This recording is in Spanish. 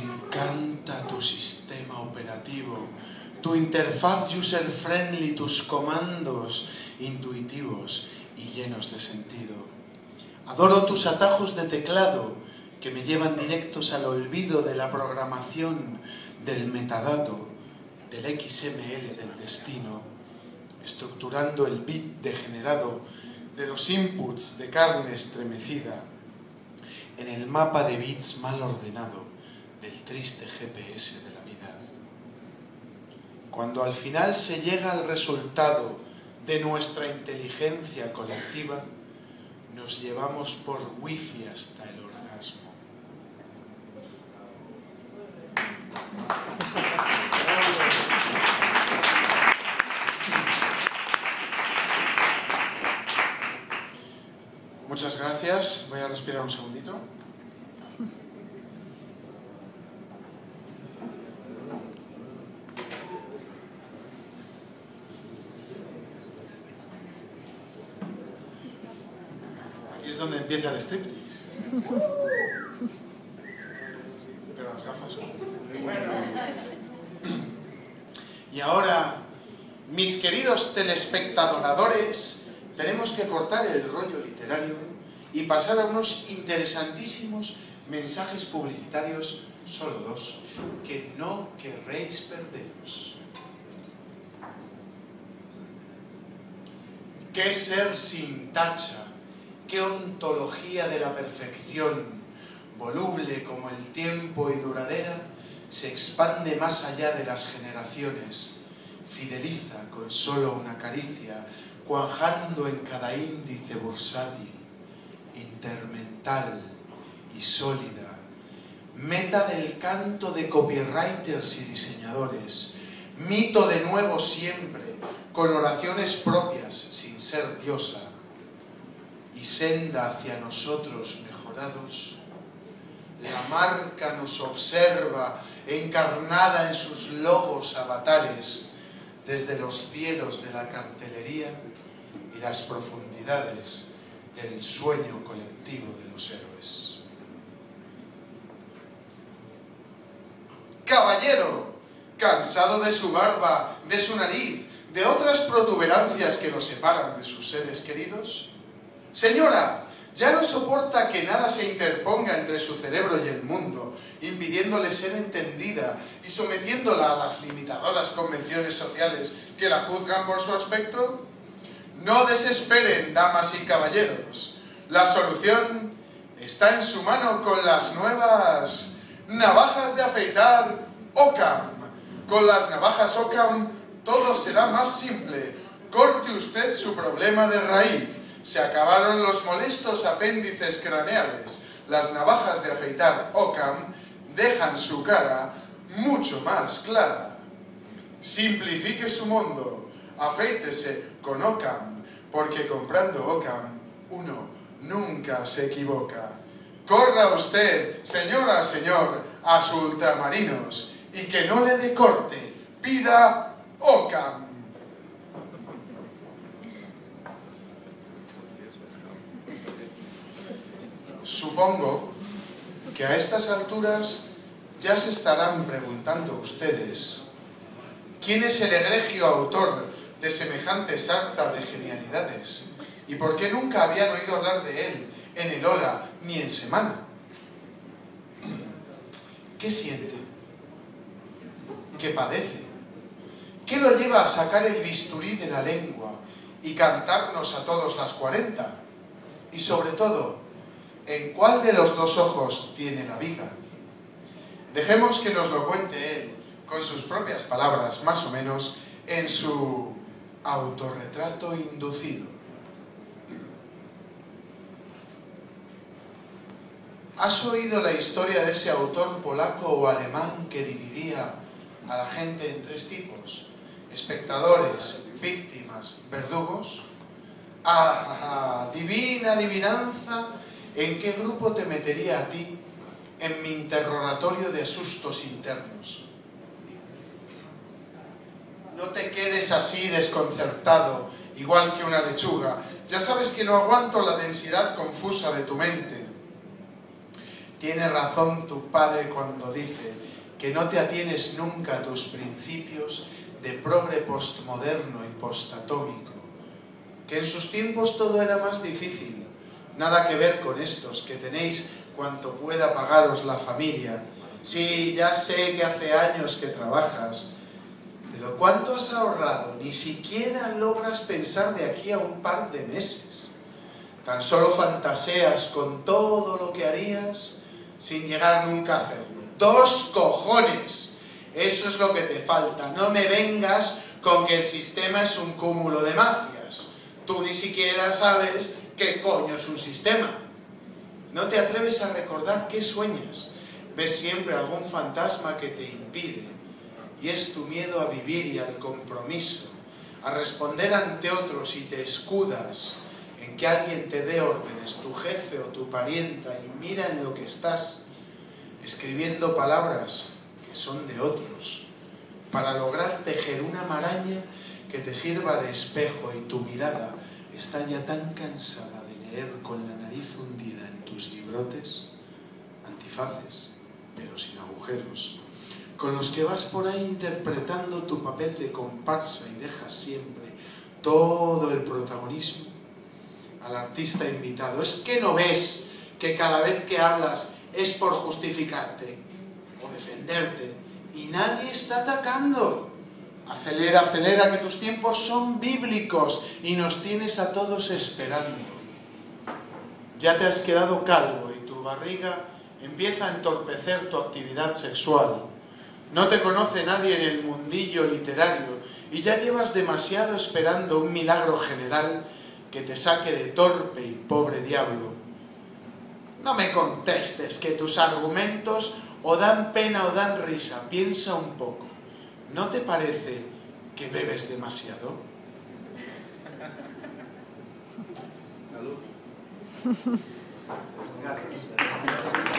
encanta tu sistema operativo, tu interfaz user-friendly, tus comandos intuitivos y llenos de sentido. Adoro tus atajos de teclado que me llevan directos al olvido de la programación, del metadato, del XML del destino, estructurando el bit degenerado de los inputs de carne estremecida en el mapa de bits mal ordenado del triste GPS de la vida. Cuando al final se llega al resultado de nuestra inteligencia colectiva, nos llevamos por wifi hasta el orgasmo. Muchas gracias. Voy a respirar un segundito. Aquí es donde empieza el striptease. Pero las gafas no. Y ahora, mis queridos telespectadoradores, tenemos que cortar el rollo literario y pasar a unos interesantísimos mensajes publicitarios, solo dos, que no querréis perderos. ¿Qué ser sin tacha? ¿Qué ontología de la perfección, voluble como el tiempo y duradera, se expande más allá de las generaciones, fideliza con solo una caricia, cuajando en cada índice bursátil, intermental y sólida, meta del canto de copywriters y diseñadores, mito de nuevo siempre, con oraciones propias, sin ser diosa, y senda hacia nosotros mejorados, la marca nos observa encarnada en sus logos avatares desde los cielos de la cartelería y las profundidades del sueño colectivo de los héroes. Caballero, cansado de su barba, de su nariz, de otras protuberancias que lo separan de sus seres queridos. Señora, ya no soporta que nada se interponga entre su cerebro y el mundo, impidiéndole ser entendida y sometiéndola a las limitadoras convenciones sociales que la juzgan por su aspecto? No desesperen, damas y caballeros. La solución está en su mano con las nuevas navajas de afeitar Ocam. Con las navajas Ocam todo será más simple. Corte usted su problema de raíz. Se acabaron los molestos apéndices craneales. Las navajas de afeitar Ocam dejan su cara mucho más clara. Simplifique su mundo. Afeítese con Ocam, porque comprando Ocam uno nunca se equivoca. Corra usted, señora, señor, a su ultramarinos y que no le dé corte, pida Ocam. Supongo que a estas alturas ya se estarán preguntando ustedes quién es el egregio autor de semejante sarta de genialidades y por qué nunca habían oído hablar de él en el Hola ni en Semana. ¿Qué siente? ¿Qué padece? ¿Qué lo lleva a sacar el bisturí de la lengua y cantarnos a todos las 40? Y sobre todo, ¿en cuál de los dos ojos tiene la viga? Dejemos que nos lo cuente él, con sus propias palabras, más o menos, en su autorretrato inducido. ¿Has oído la historia de ese autor polaco o alemán que dividía a la gente en tres tipos? Espectadores, víctimas, verdugos. Ah, divina adivinanza, ¿en qué grupo te metería a ti en mi interrogatorio de asustos internos? No te quedes así desconcertado, igual que una lechuga. Ya sabes que no aguanto la densidad confusa de tu mente. Tiene razón tu padre cuando dice que no te atienes nunca a tus principios de progre postmoderno y postatómico, que en sus tiempos todo era más difícil, nada que ver con estos, que tenéis cuanto pueda pagaros la familia. Sí, ya sé que hace años que trabajas, pero ¿cuánto has ahorrado? Ni siquiera logras pensar de aquí a un par de meses. Tan solo fantaseas con todo lo que harías sin llegar nunca a hacerlo. Dos cojones. Eso es lo que te falta. No me vengas con que el sistema es un cúmulo de mafias. Tú ni siquiera sabes qué coño es un sistema. No te atreves a recordar qué sueñas. Ves siempre algún fantasma que te impide. Y es tu miedo a vivir y al compromiso, a responder ante otros y te escudas en que alguien te dé órdenes, tu jefe o tu parienta, y mira en lo que estás, escribiendo palabras que son de otros, para lograr tejer una maraña que te sirva de espejo y tu mirada está ya tan cansada de leer con la nariz hundida en tus librotes, antifaces, pero sin agujeros, con los que vas por ahí interpretando tu papel de comparsa y dejas siempre todo el protagonismo al artista invitado. Es que no ves que cada vez que hablas es por justificarte o defenderte y nadie está atacando. Acelera, acelera, que tus tiempos son bíblicos y nos tienes a todos esperando. Ya te has quedado calvo y tu barriga empieza a entorpecer tu actividad sexual. No te conoce nadie en el mundillo literario y ya llevas demasiado esperando un milagro general que te saque de torpe y pobre diablo. No me contestes que tus argumentos o dan pena o dan risa. Piensa un poco. ¿No te parece que bebes demasiado? Salud. Gracias.